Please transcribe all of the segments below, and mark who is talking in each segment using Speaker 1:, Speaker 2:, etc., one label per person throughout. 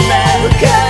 Speaker 1: America.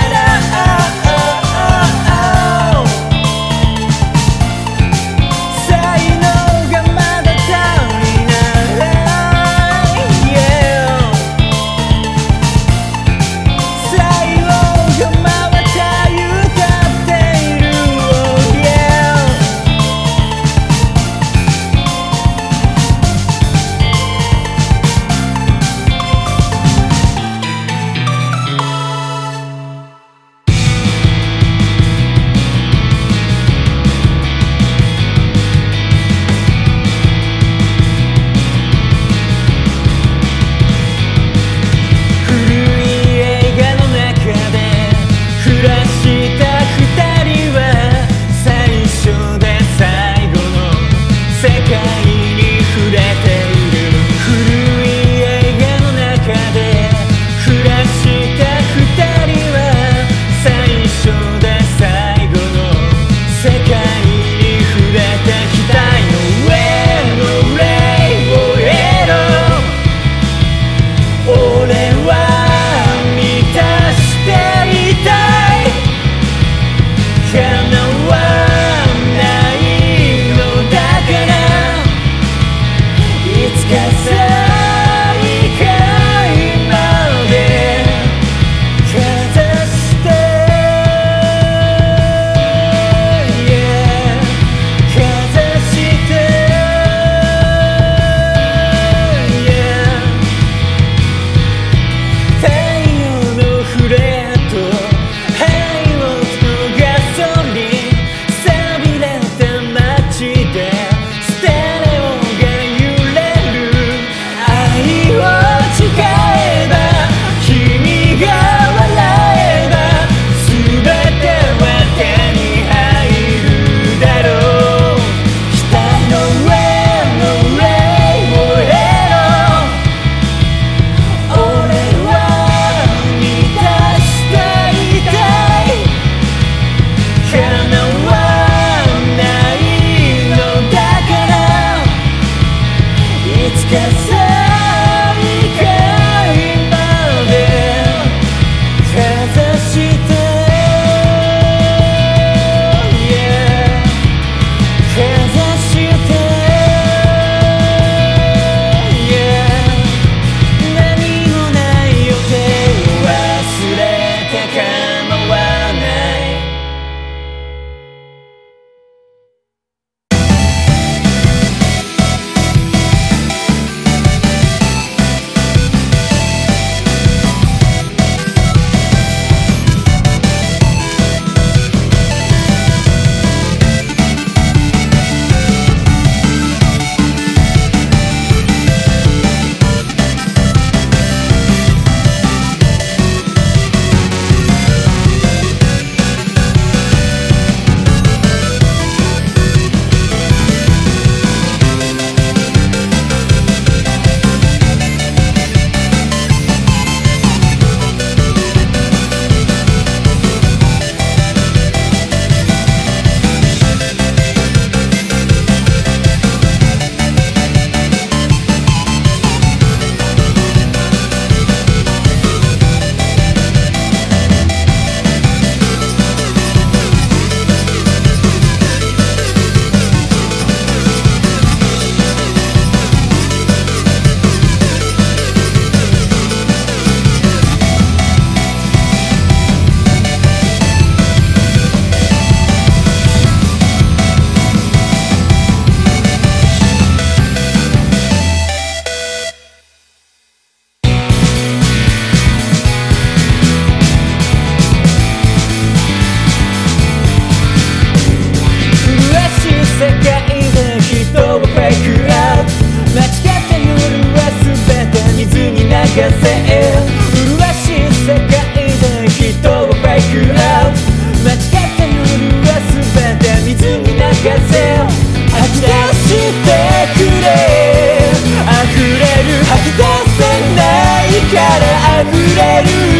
Speaker 1: 風麗しい世界で人をフェイクアウト間違った夜は全て水に流せ吐き出してくれ溢れる吐き出せないから溢れる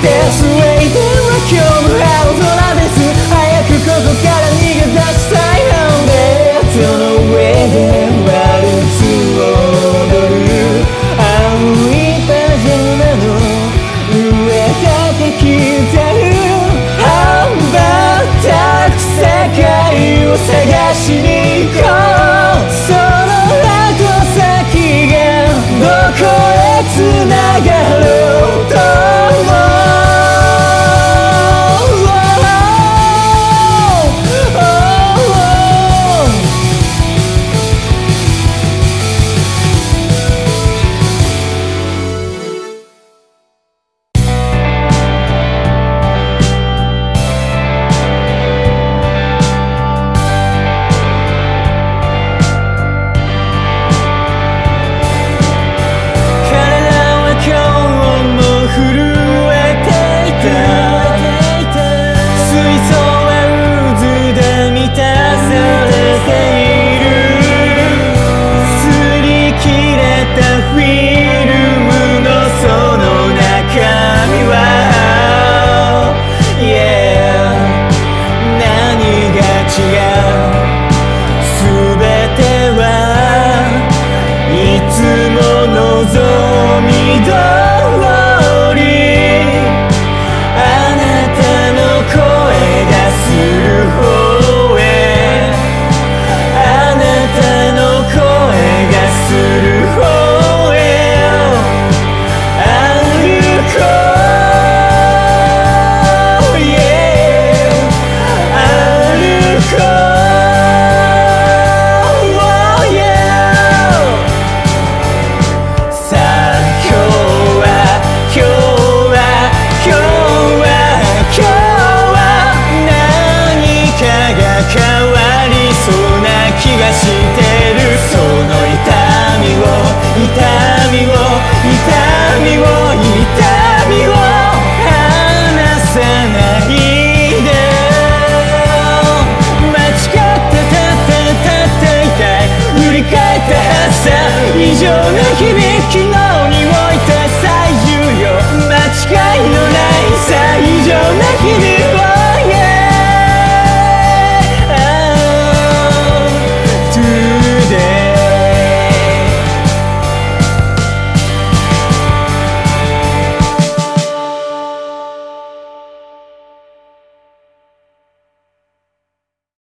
Speaker 1: し